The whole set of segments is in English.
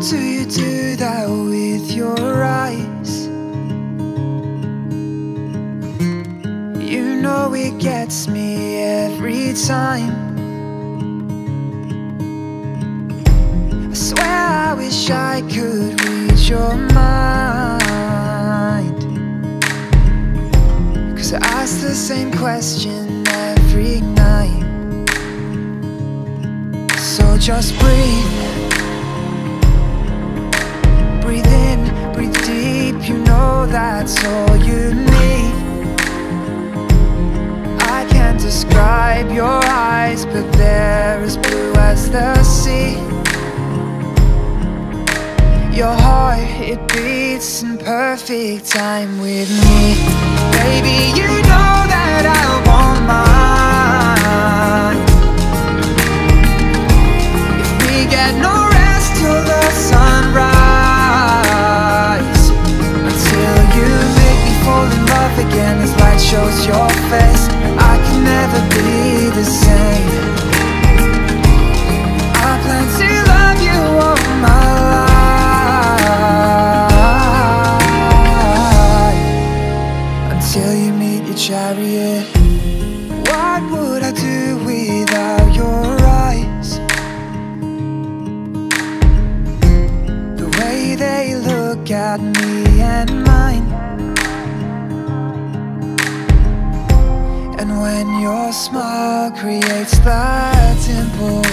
do you do that with your eyes? You know it gets me every time. I swear I wish I could read your mind. Cause I ask the same question every night. So just breathe. Breathe that's all you need. I can't describe your eyes, but they're as blue as the sea. Your heart, it beats in perfect time with me. Baby, you know that I want mine. If we get no you meet your chariot. What would I do without your eyes? The way they look at me and mine. And when your smile creates that dimple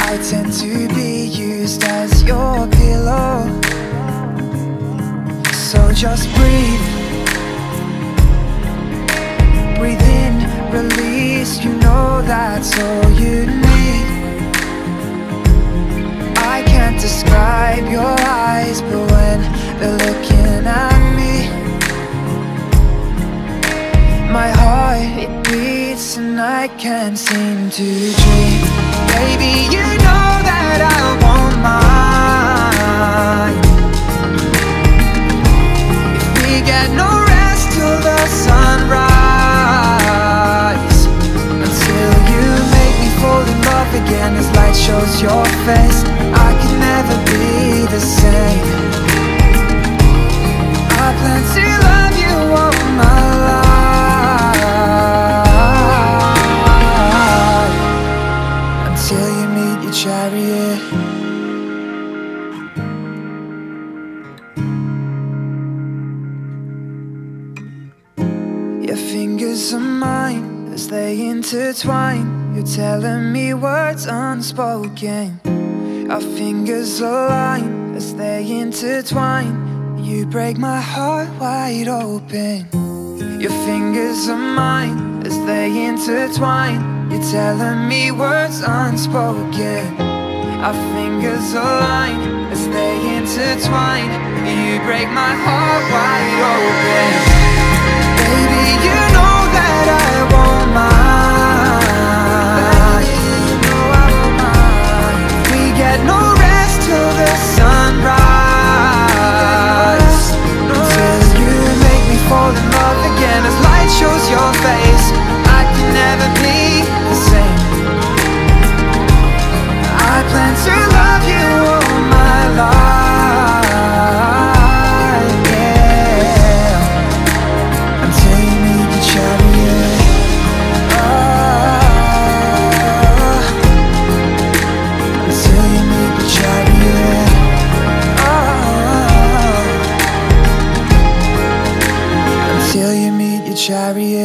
I tend to be used as your pillow just breathe. Breathe in, release, you know that's all you need. I can't describe your eyes, but when they're looking at me My heart, it beats and I can't seem to dream. Baby, you know that I fingers are mine as they intertwine. You're telling me words unspoken. Our fingers align as they intertwine. You break my heart wide open. Your fingers are mine as they intertwine. You're telling me words unspoken. Our fingers align as they intertwine. You break my heart wide open. Chariot